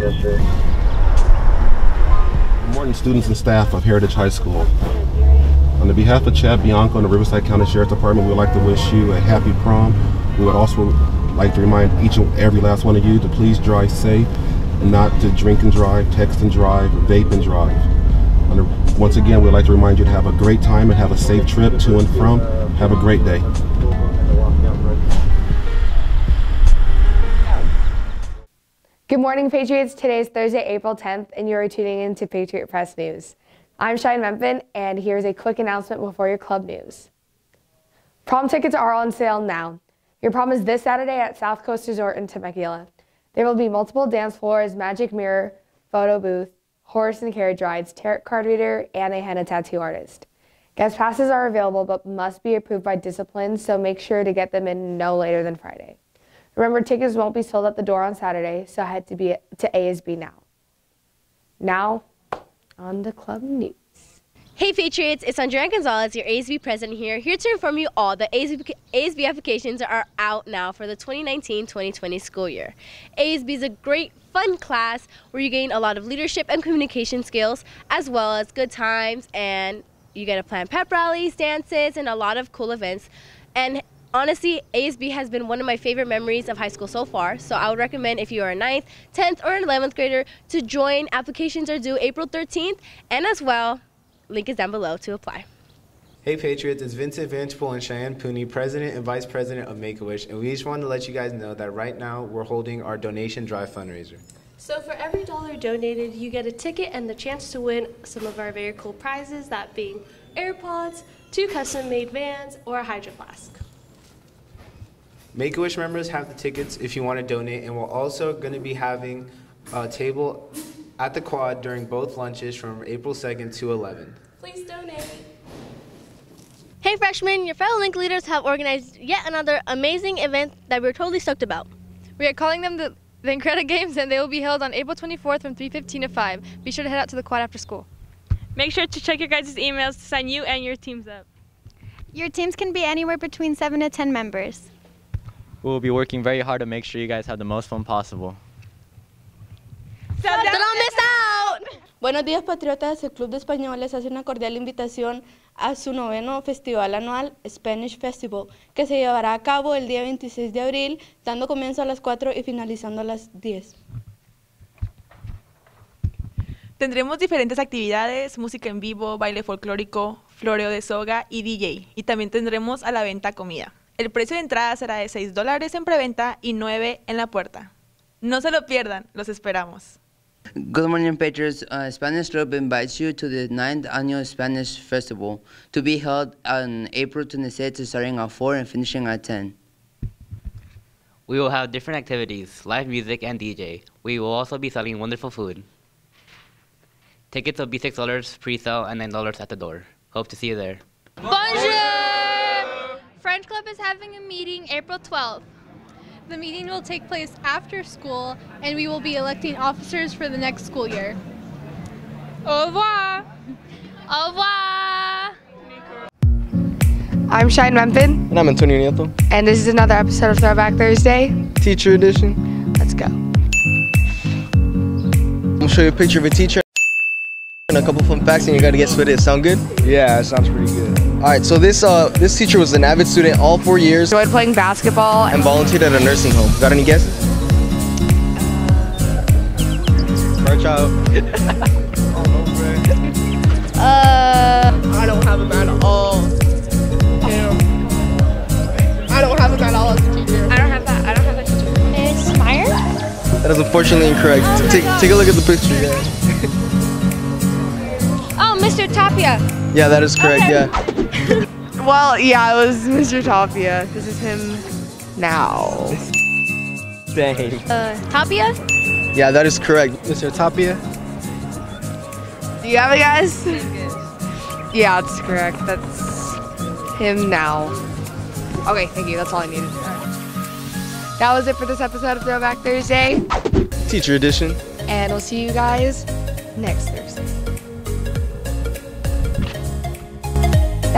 Good morning, students and staff of Heritage High School. On the behalf of Chad Bianco and the Riverside County Sheriff's Department, we would like to wish you a happy prom. We would also like to remind each and every last one of you to please drive safe and not to drink and drive, text and drive, vape and drive. Once again, we'd like to remind you to have a great time and have a safe trip to and from. Have a great day. Good morning, Patriots. Today is Thursday, April 10th, and you are tuning in to Patriot Press News. I'm Shine Mempin, and here's a quick announcement before your club news. Prom tickets are on sale now. Your prom is this Saturday at South Coast Resort in Temecula. There will be multiple dance floors, magic mirror, photo booth, horse and carriage rides, tarot card reader, and a henna tattoo artist. Guest passes are available but must be approved by discipline, so make sure to get them in no later than Friday. Remember, tickets won't be sold at the door on Saturday, so I had to, be, to ASB now. Now, on the club news. Hey Patriots, it's Andrea Gonzalez, your ASB president here, here to inform you all that ASB, ASB applications are out now for the 2019-2020 school year. ASB is a great fun class where you gain a lot of leadership and communication skills as well as good times and you get to plan pep rallies, dances, and a lot of cool events. And honestly, ASB has been one of my favorite memories of high school so far. So I would recommend if you are a 9th, 10th, or 11th grader to join. Applications are due April 13th. And as well, link is down below to apply. Hey Patriots, it's Vincent Vanchpool and Cheyenne Pooney, President and Vice President of Make-A-Wish, and we just wanted to let you guys know that right now we're holding our donation drive fundraiser. So for every dollar donated, you get a ticket and the chance to win some of our very cool prizes, that being AirPods, two custom-made vans, or a Hydro Flask. Make-A-Wish members have the tickets if you want to donate, and we're also going to be having a table at the quad during both lunches from April 2nd to 11th. Please donate. Hey freshmen, your fellow link leaders have organized yet another amazing event that we're totally stoked about. We are calling them the, the Incredible Games, and they will be held on April 24th from 3:15 to 5. Be sure to head out to the quad after school. Make sure to check your guys' emails to sign you and your teams up. Your teams can be anywhere between 7 to 10 members. We will be working very hard to make sure you guys have the most fun possible. So don't miss out! Buenos días, patriotas. El Club de Español les hace una cordial invitación a su noveno festival anual Spanish Festival, que se llevará a cabo el día 26 de abril, dando comienzo a las 4 y finalizando a las 10. Tendremos diferentes actividades, música en vivo, baile folclórico, floreo de soga y DJ. Y también tendremos a la venta comida. El precio de entrada será de 6 dólares en preventa y 9 en la puerta. No se lo pierdan, los esperamos. Good morning, Patriots. Uh, Spanish Club invites you to the 9th Annual Spanish Festival to be held on April 26th, starting at 4 and finishing at 10. We will have different activities, live music, and DJ. We will also be selling wonderful food. Tickets will be $6 pre-sale and $9 at the door. Hope to see you there. Bonjour! French Club is having a meeting April 12th. The meeting will take place after school and we will be electing officers for the next school year. Au revoir! Au revoir! I'm Shine Mempin, And I'm Antonio Nieto. and this is another episode of Throwback Thursday. Teacher edition. Let's go. I'm gonna show you a picture of a teacher and a couple fun facts, and you gotta guess what it is. Sound good? Yeah, it sounds pretty good. All right, so this uh this teacher was an avid student all four years. Enjoyed playing basketball and volunteered at a nursing home. Got any guesses? Stretch out. Uh, I don't have him at all. Damn. I don't have him at all as a teacher. I don't have that. I don't have that teacher. It's Meyer? That is unfortunately incorrect. take take a look at the picture. Yeah. Mr. Tapia. Yeah, that is correct. Yeah. Well, yeah, it was Mr. Tapia. This is him now. Dang. Uh, Tapia? Yeah, that is correct. Mr. Tapia. Do you have it, guys? Yeah, that's correct. That's him now. Okay, thank you. That's all I needed. That was it for this episode of Throwback Thursday, Teacher edition. and we'll see you guys next Thursday.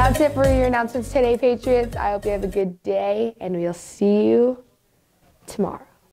That's it for your announcements today, Patriots. I hope you have a good day, and we'll see you tomorrow.